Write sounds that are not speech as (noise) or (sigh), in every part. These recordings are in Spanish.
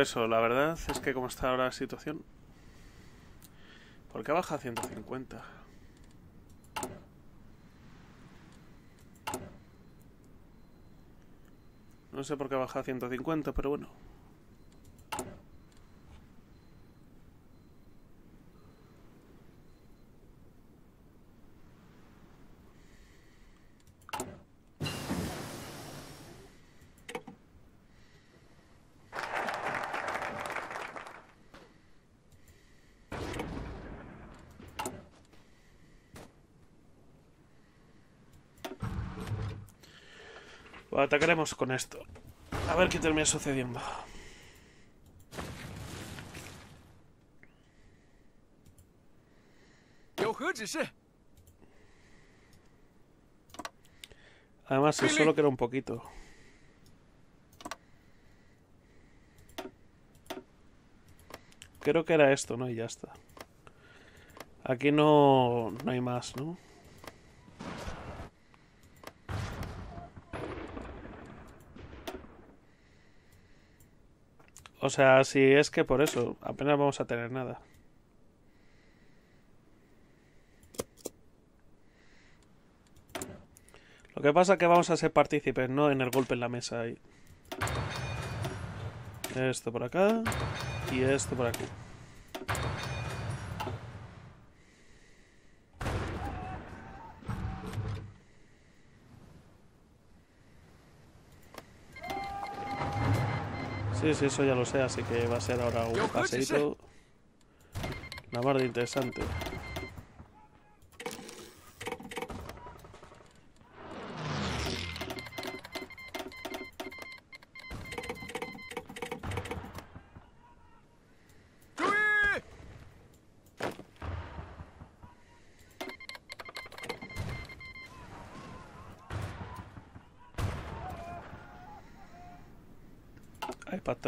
Eso, la verdad es que como está ahora la situación... ¿Por qué baja a 150? No sé por qué baja a 150, pero bueno. Atacaremos con esto. A ver qué termina sucediendo. Además, si solo queda un poquito. Creo que era esto, ¿no? Y ya está. Aquí no, no hay más, ¿no? O sea, si es que por eso, apenas vamos a tener nada. Lo que pasa es que vamos a ser partícipes, no en el golpe en la mesa ahí. Esto por acá y esto por aquí. Sí, sí, eso ya lo sé, así que va a ser ahora un paseito. La mar de interesante.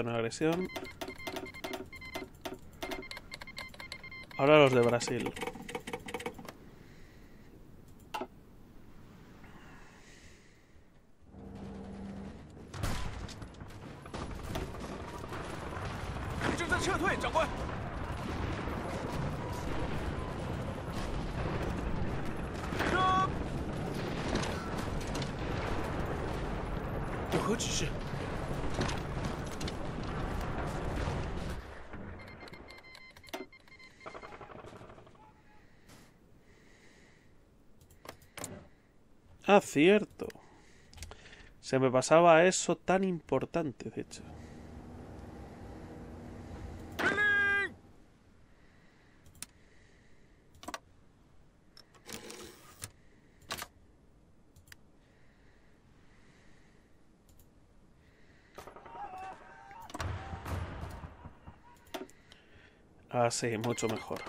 En agresión. Ahora los de Brasil. Ah, cierto. Se me pasaba eso tan importante, de hecho. Ah, sí, mucho mejor.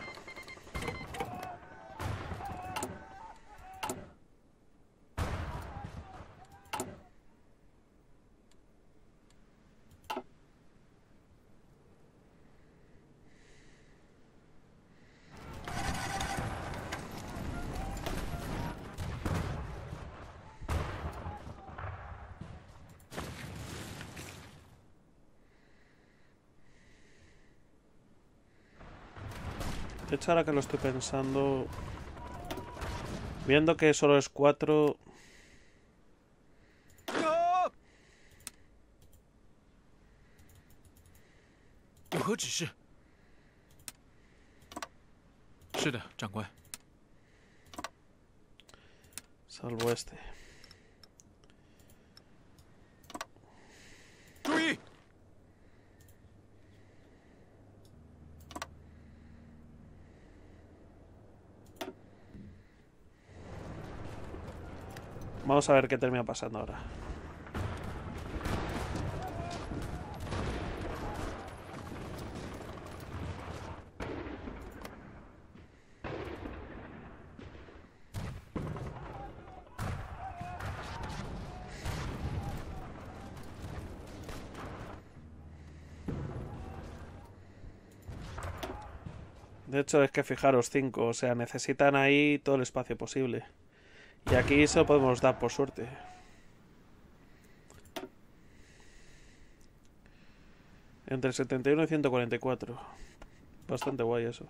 Hecho, ahora que lo estoy pensando... Viendo que solo es cuatro... Salvo este. Vamos a ver qué termina pasando ahora. De hecho, es que fijaros, 5, o sea, necesitan ahí todo el espacio posible. Y aquí se lo podemos dar por suerte. Entre 71 y 144. Bastante guay eso.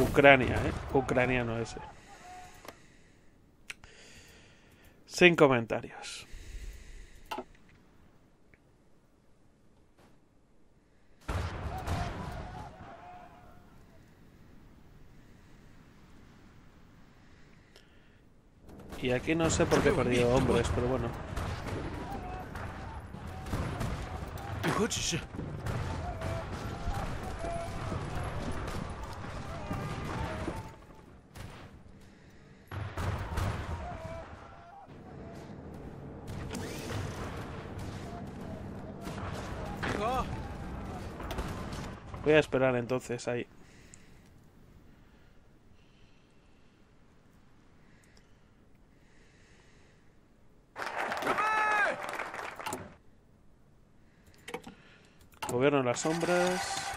Ucrania, ¿eh? Ucraniano ese. Sin comentarios. Y aquí no sé por qué he perdido hombres, pero bueno. Voy a esperar entonces ahí. Gobierno de las sombras.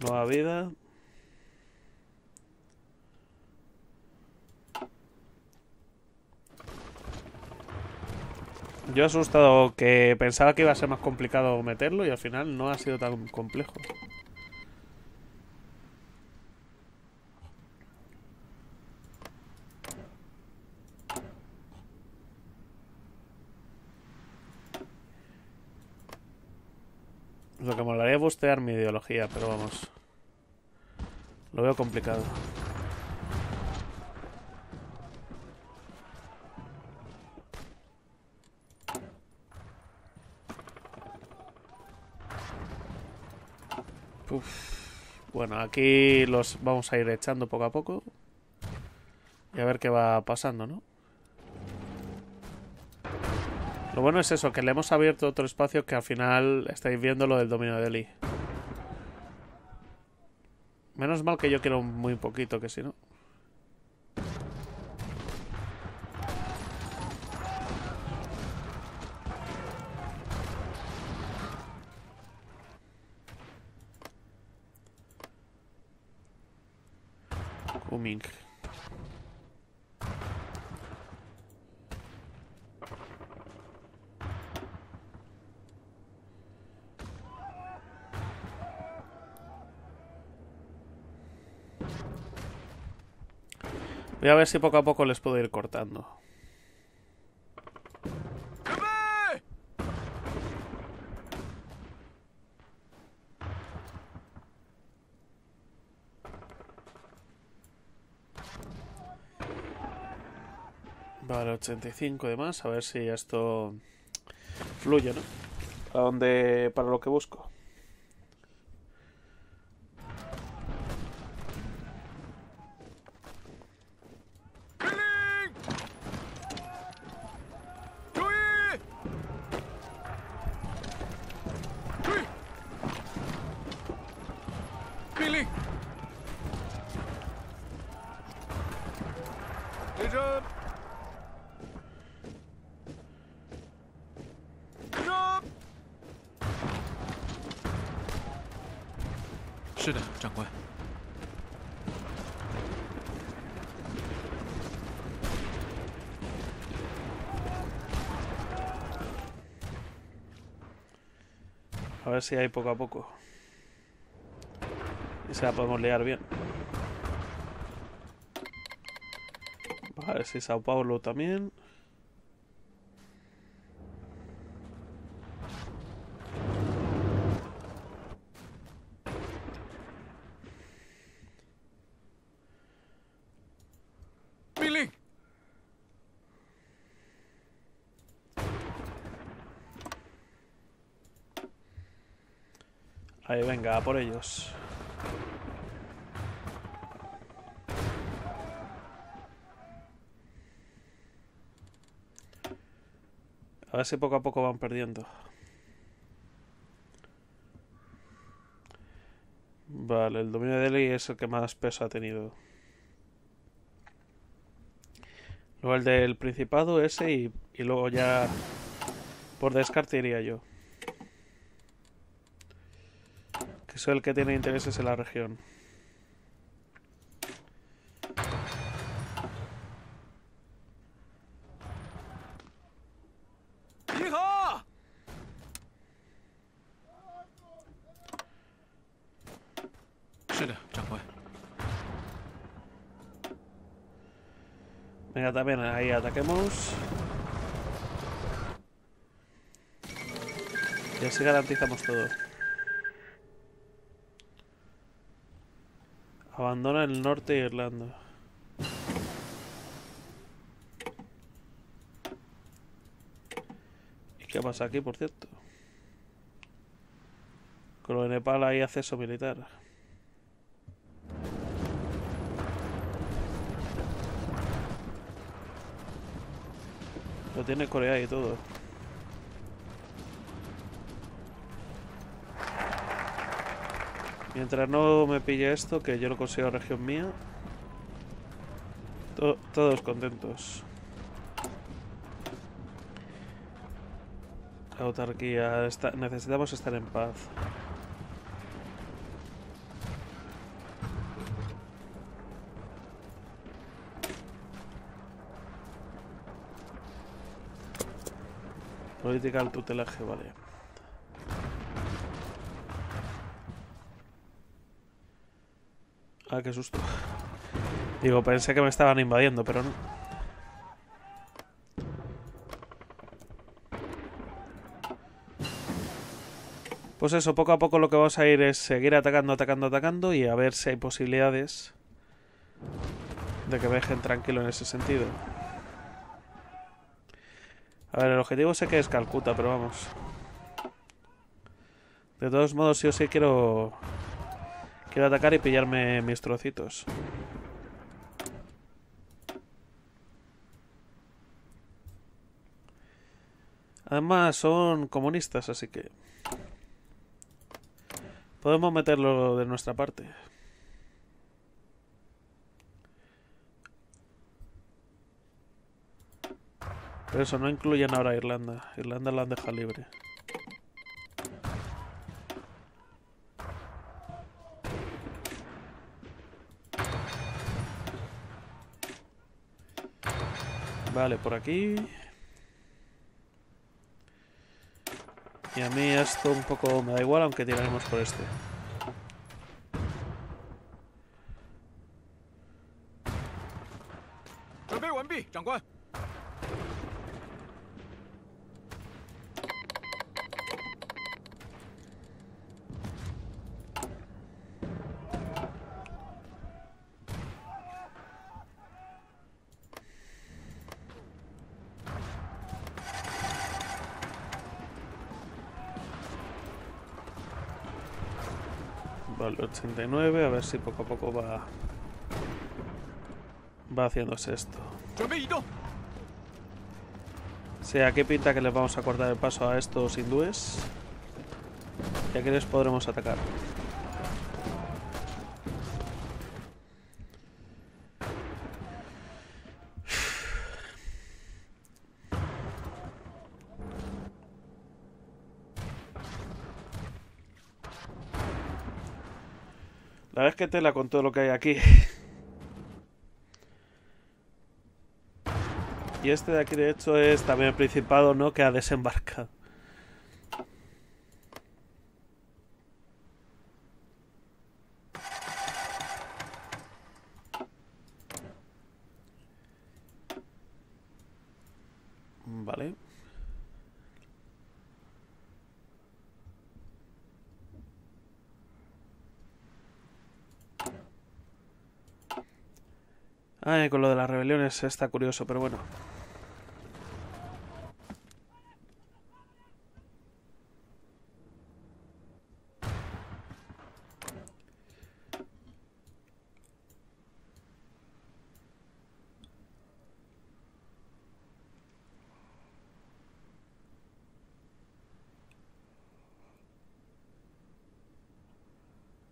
Nueva vida. Yo asustado que pensaba que iba a ser más complicado meterlo y al final no ha sido tan complejo. Lo que molaría es bustear mi ideología, pero vamos. Lo veo complicado. Uf. Bueno, aquí los vamos a ir echando poco a poco. Y a ver qué va pasando, ¿no? Lo bueno es eso, que le hemos abierto otro espacio que al final estáis viendo lo del dominio de Delhi. Menos mal que yo quiero muy poquito, que si no. Voy a ver si poco a poco les puedo ir cortando. 85 de más. A ver si esto fluye, ¿no? A donde, para lo que busco. 命是的，长官。 A ver si hay poco a poco. Y se la podemos liar bien. Vale, si Sao Paulo también. Ahí, venga, a por ellos. A ver si poco a poco van perdiendo. Vale, el dominio de Delhi es el que más peso ha tenido. Luego el del Principado, ese, y, luego ya por descarte iría yo. Soy el que tiene intereses en la región. Venga, también ahí ataquemos. Y así garantizamos todo. Abandona el norte de Irlanda. ¿Y qué pasa aquí, por cierto? Con lo de Nepal hay acceso militar. Lo tiene Corea y todo. Mientras no me pille esto, que yo lo consigo región mía. to- todos contentos. Autarquía. está- necesitamos estar en paz. Political tutelaje, vale. Ah, qué susto. Digo, pensé que me estaban invadiendo, pero no. Pues eso, poco a poco lo que vamos a ir es seguir atacando, atacando, atacando y a ver si hay posibilidades de que me dejen tranquilo en ese sentido. A ver, el objetivo sé que es Calcuta, pero vamos. De todos modos, yo sí quiero... Quiero atacar y pillarme mis trocitos. Además, son comunistas, así que... Podemos meterlo de nuestra parte. Pero eso, no incluyen ahora a Irlanda. Irlanda la han dejado libre. Vale, por aquí. Y a mí esto un poco me da igual, aunque tiraremos por este. “ 89, a ver si poco a poco va va haciéndose esto. O sea, ¿qué pinta que les vamos a cortar el paso a estos hindúes? Y aquí les podremos atacar. Que tela con todo lo que hay aquí. Y este de aquí, de hecho, es también el Principado, ¿no? Que ha desembarcado. Vale. Con lo de las rebeliones está curioso, pero bueno.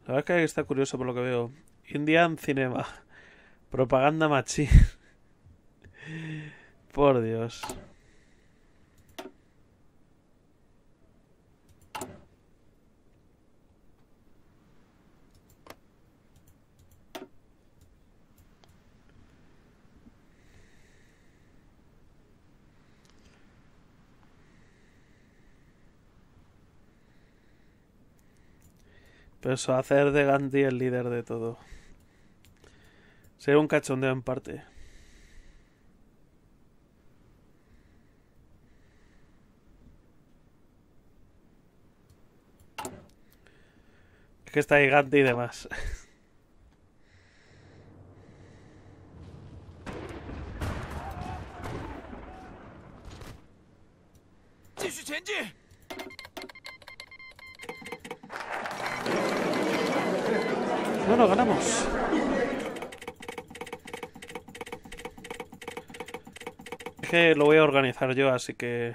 La verdad es que está curioso por lo que veo. Indian Cinema. Propaganda machi. Por Dios. Pero eso hacer de Gandhi el líder de todo. Será un cachondeo en parte. Es que está gigante y demás. No, no, ganamos. Que lo voy a organizar yo, así que...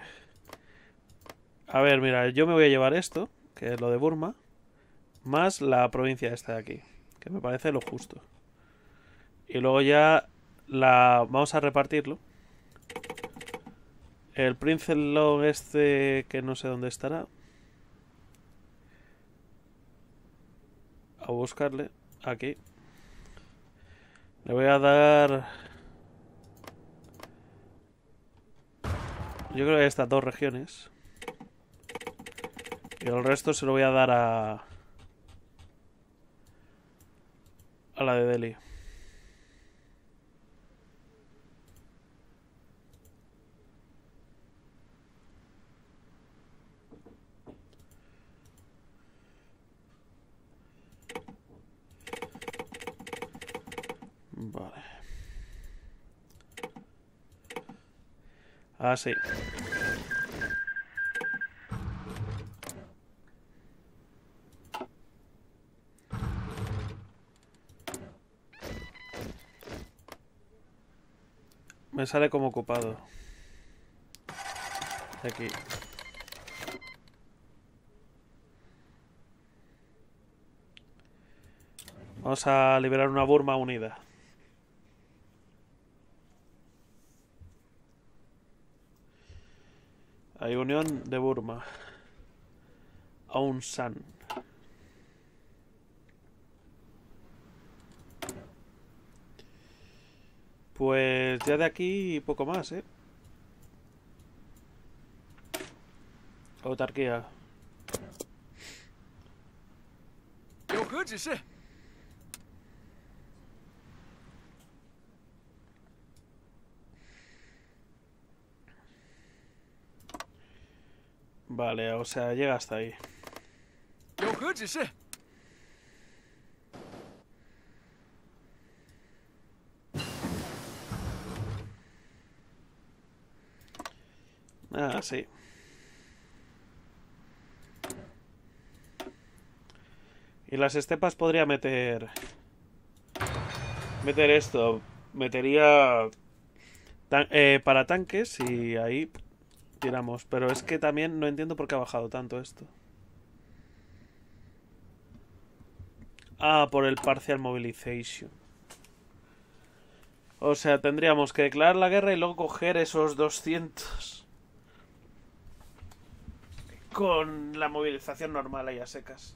A ver, mira, yo me voy a llevar esto, que es lo de Burma, más la provincia esta de aquí, que me parece lo justo. Y luego ya la vamos a repartirlo. El Prince Long este, que no sé dónde estará. A buscarle. Aquí. Le voy a dar... Yo creo que estas dos regiones. Y el resto se lo voy a dar a... A la de Delhi. Vale. Ah, sí. Me sale como ocupado. Aquí. Vamos a liberar una Burma unida. Hay Unión de Burma. Aung San. Pues ya de aquí poco más, ¿eh? Autarquía. Vale, o sea, llega hasta ahí. Ah, sí. Y las estepas podría meter... Meter esto. Metería... Eh, para tanques y ahí tiramos. Pero es que también no entiendo por qué ha bajado tanto esto. Ah, por el Partial Mobilization. O sea, tendríamos que declarar la guerra y luego coger esos 200 con la movilización normal ahí a secas.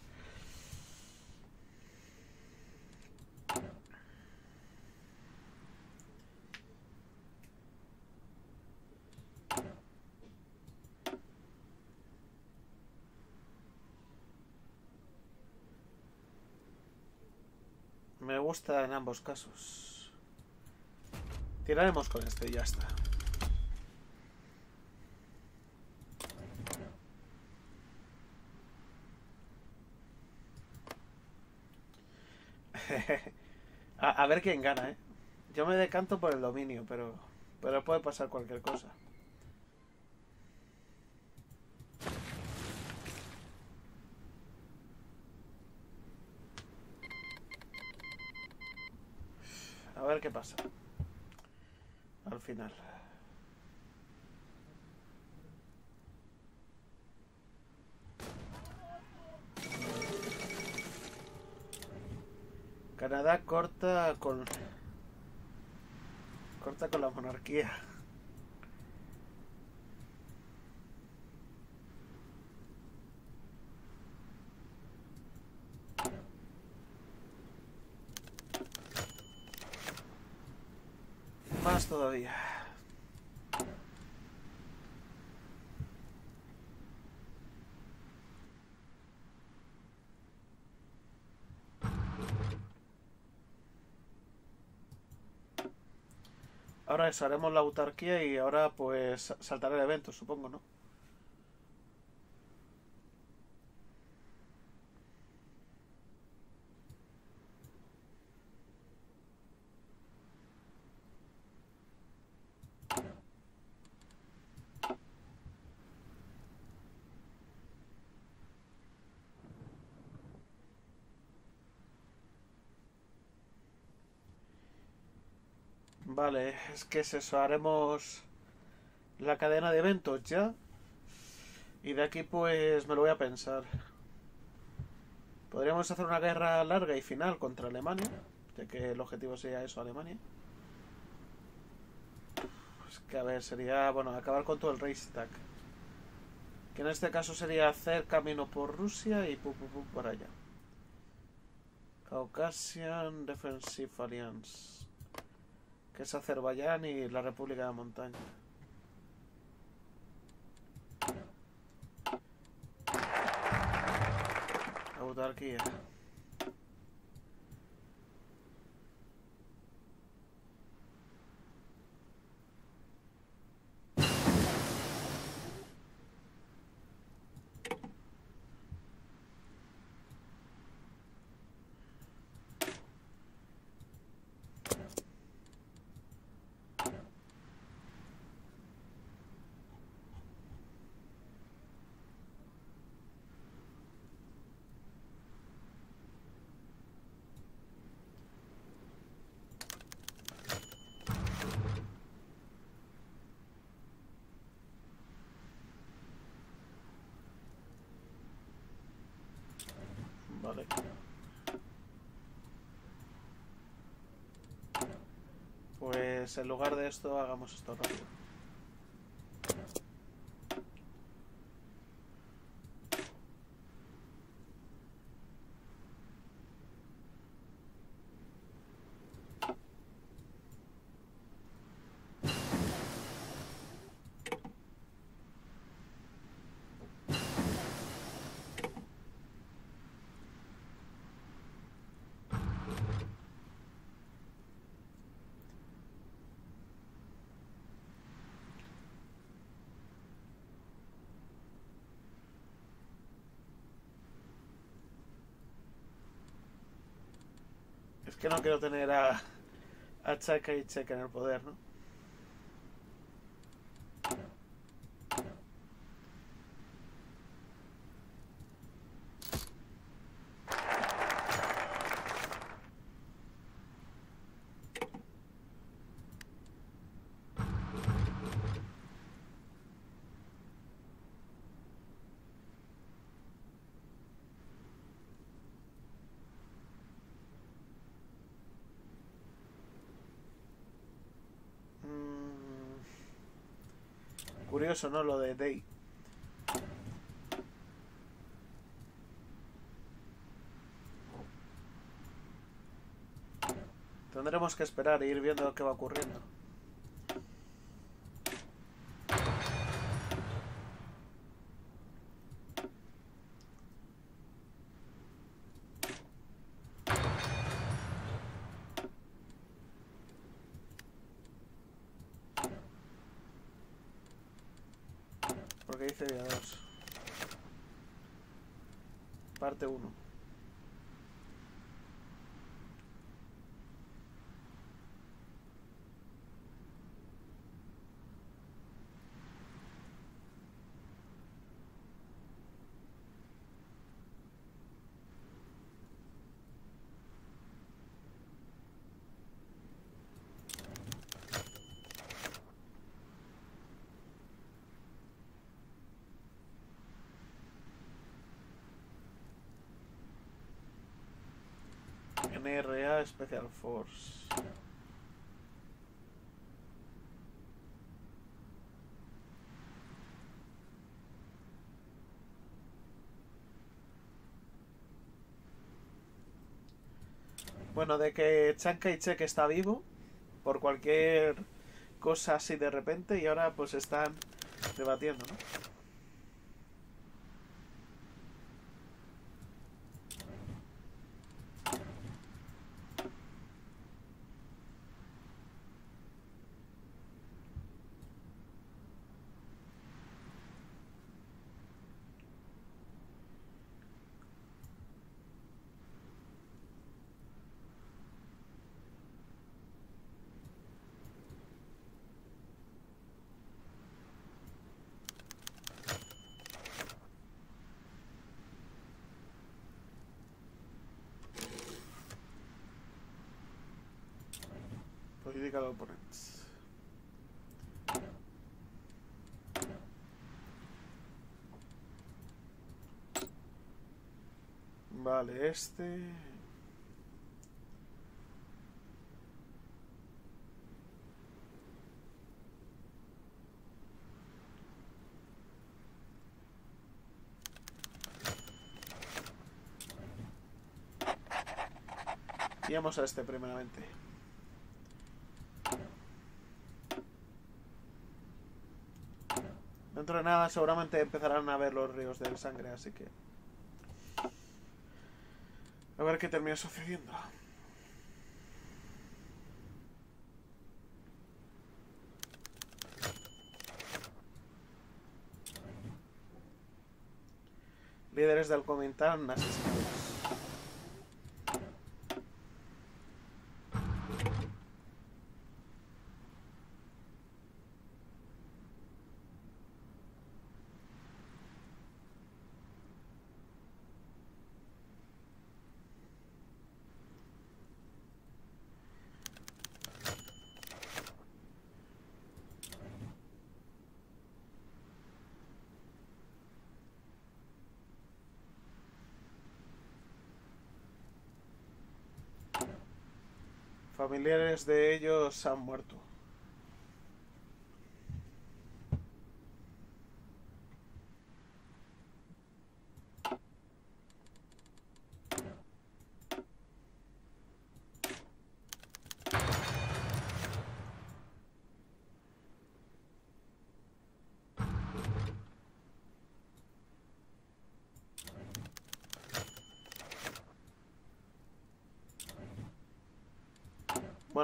Me gusta en ambos casos. Tiraremos con este y ya está. (laughs) a, a ver quién gana, ¿eh? Yo me decanto por el dominio, pero, pero puede pasar cualquier cosa. A ver pasa. Al final. Canadá corta con. Corta con la monarquía. todavía. Ahora eso, la autarquía y ahora pues saltará el evento, supongo, ¿no? Vale, es que es eso, haremos la cadena de eventos ya. Y de aquí pues me lo voy a pensar. Podríamos hacer una guerra larga y final contra Alemania, ya que el objetivo sería eso, Alemania. Pues que a ver, sería, bueno, acabar con todo el Reichstag. Que en este caso sería hacer camino por Rusia y pu, pu, pu, por allá. Caucasian Defensive Alliance que es Azerbaiyán y la República de Montaña. Autarquía. Vale. Pues en lugar de esto hagamos esto rápido. Es que no quiero tener a, a Chaka y Checa en el poder, ¿no? Curioso, ¿no? Lo de Day. Tendremos que esperar e ir viendo que va ocurriendo. Porque dice día 2. Parte 1. Special Force. Bueno, de que Chiang Kai-shek está vivo por cualquier cosa así de repente y ahora pues están debatiendo, ¿no? Vale, este... Iríamos a este primeramente. Nada seguramente empezarán a ver los ríos de sangre, así que... A ver qué termina sucediendo. Líderes del Comintán asesinados. Familiares de ellos han muerto.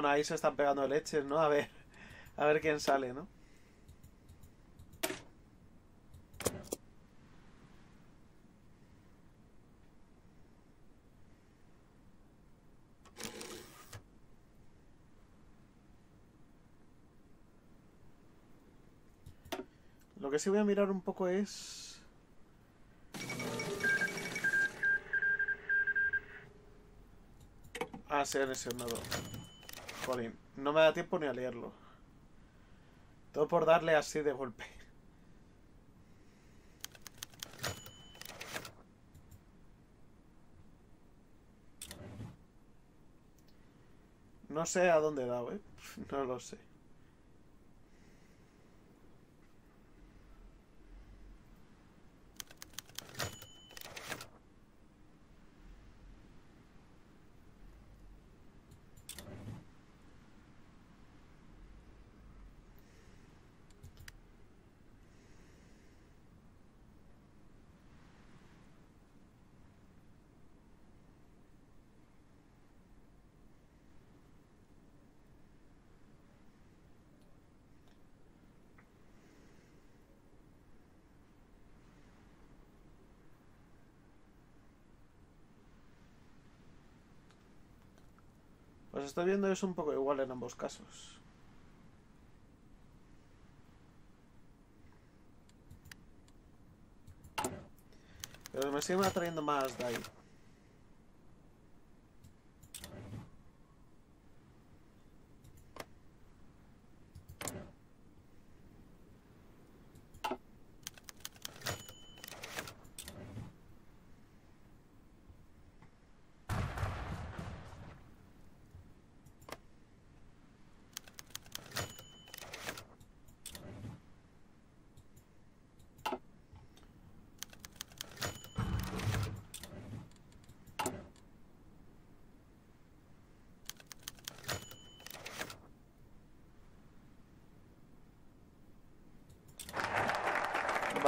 Ahí se están pegando leches, ¿no? A ver, a ver quién sale, ¿no? Lo que sí voy a mirar un poco es... Ah, sí, han lesionado. No me da tiempo ni a leerlo. Todo por darle así de golpe. No sé a dónde he dado, ¿eh? (laughs) No lo sé. Pues estoy viendo es un poco igual en ambos casos. Pero me sigue atrayendo más de ahí.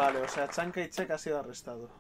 Vale, o sea, Chanka y Check ha sido arrestado.